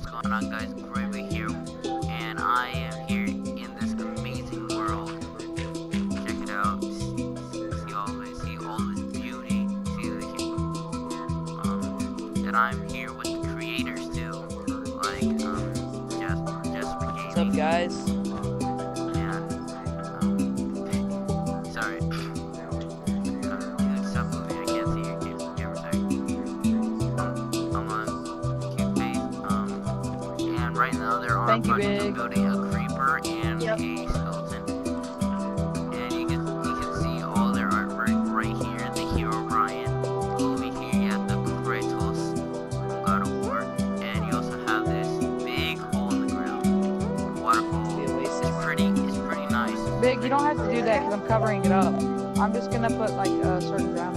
what's going on guys? Grayboy here, and I am here in this amazing world. Check it out. See all it. See all this beauty. See the um, and I'm here with the creators too, like um, Jasper, Jasper What's up, guys? Right now they're Thank a you, of Big. building a creeper and Yep. a skeleton. And you can you can see all their artwork right here. The Herobrine. Over here you have the Kratos from God of War, and you also have this big hole in the ground, waterfall. It's pretty. It's pretty nice. Big, you don't have to do that because I'm covering it up. I'm just gonna put like a certain ground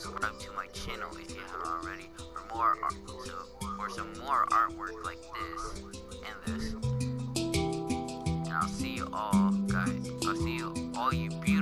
subscribe to my channel if you haven't already for more art, so, for some more artwork like this and this. And I'll see you all, guys. I'll see you, all you beautiful.